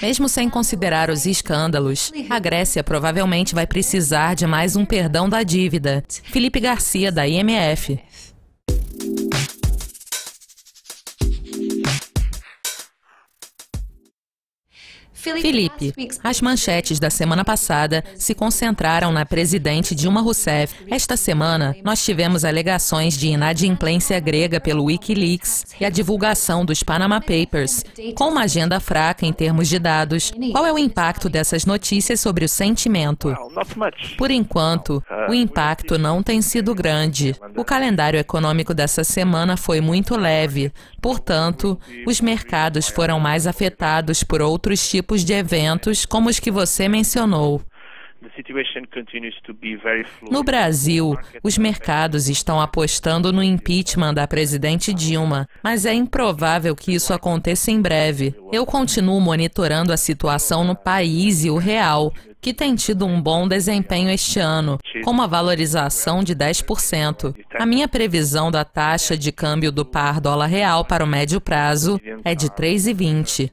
Mesmo sem considerar os escândalos, a Grécia provavelmente vai precisar de mais um perdão da dívida. Felipe Garcia, da IMF. Felipe, as manchetes da semana passada se concentraram na presidente Dilma Rousseff. Esta semana, nós tivemos alegações de inadimplência grega pelo Wikileaks e a divulgação dos Panama Papers. Com uma agenda fraca em termos de dados, qual é o impacto dessas notícias sobre o sentimento? Por enquanto, o impacto não tem sido grande. O calendário econômico dessa semana foi muito leve, portanto, os mercados foram mais afetados por outros tipos de eventos como os que você mencionou. No Brasil, os mercados estão apostando no impeachment da presidente Dilma, mas é improvável que isso aconteça em breve. Eu continuo monitorando a situação no país e o real, que tem tido um bom desempenho este ano, com uma valorização de 10%. A minha previsão da taxa de câmbio do par dólar real para o médio prazo é de 3,20.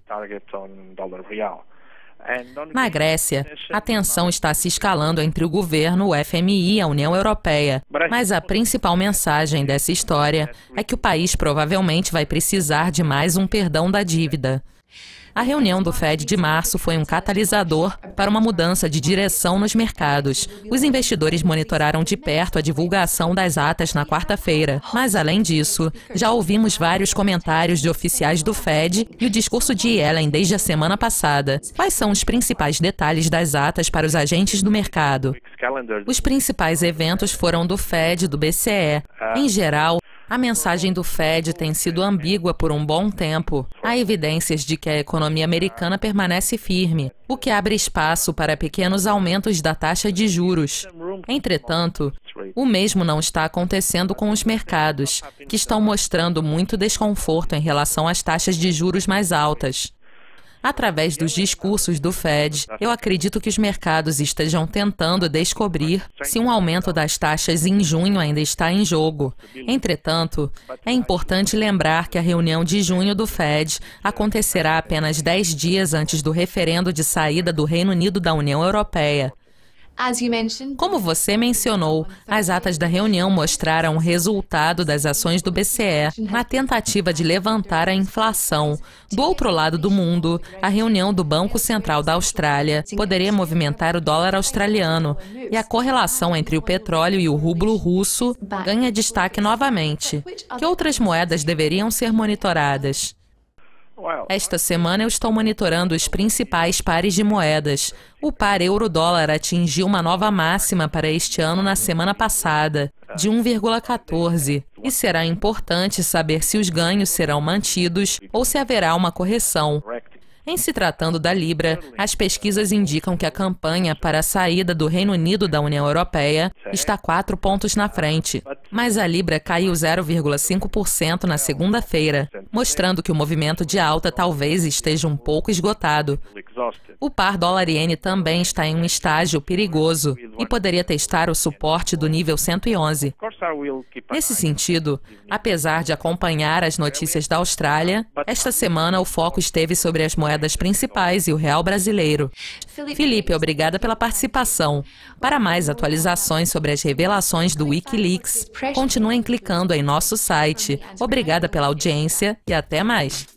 Na Grécia, a tensão está se escalando entre o governo, o FMI e a União Europeia. Mas a principal mensagem dessa história é que o país provavelmente vai precisar de mais um perdão da dívida. A reunião do Fed de março foi um catalisador para uma mudança de direção nos mercados. Os investidores monitoraram de perto a divulgação das atas na quarta-feira. Mas, além disso, já ouvimos vários comentários de oficiais do Fed e o discurso de Yellen desde a semana passada. Quais são os principais detalhes das atas para os agentes do mercado? Os principais eventos foram do Fed, do BCE. Em geral, a mensagem do Fed tem sido ambígua por um bom tempo. Há evidências de que a economia americana permanece firme, o que abre espaço para pequenos aumentos da taxa de juros. Entretanto, o mesmo não está acontecendo com os mercados, que estão mostrando muito desconforto em relação às taxas de juros mais altas. Através dos discursos do Fed, eu acredito que os mercados estejam tentando descobrir se um aumento das taxas em junho ainda está em jogo. Entretanto, é importante lembrar que a reunião de junho do Fed acontecerá apenas 10 dias antes do referendo de saída do Reino Unido da União Europeia. Como você mencionou, as atas da reunião mostraram o resultado das ações do BCE na tentativa de levantar a inflação. Do outro lado do mundo, a reunião do Banco Central da Austrália poderia movimentar o dólar australiano e a correlação entre o petróleo e o rublo russo ganha destaque novamente. Que outras moedas deveriam ser monitoradas? Esta semana eu estou monitorando os principais pares de moedas. O par euro-dólar atingiu uma nova máxima para este ano na semana passada, de 1,14. E será importante saber se os ganhos serão mantidos ou se haverá uma correção. Em se tratando da Libra, as pesquisas indicam que a campanha para a saída do Reino Unido da União Europeia está quatro pontos na frente, mas a Libra caiu 0,5% na segunda-feira, mostrando que o movimento de alta talvez esteja um pouco esgotado. O par dólar-iene também está em um estágio perigoso e poderia testar o suporte do nível 111. Nesse sentido, apesar de acompanhar as notícias da Austrália, esta semana o foco esteve sobre as moedas moedas principais e o real brasileiro. Felipe, obrigada pela participação. Para mais atualizações sobre as revelações do Wikileaks, continuem clicando em nosso site. Obrigada pela audiência e até mais.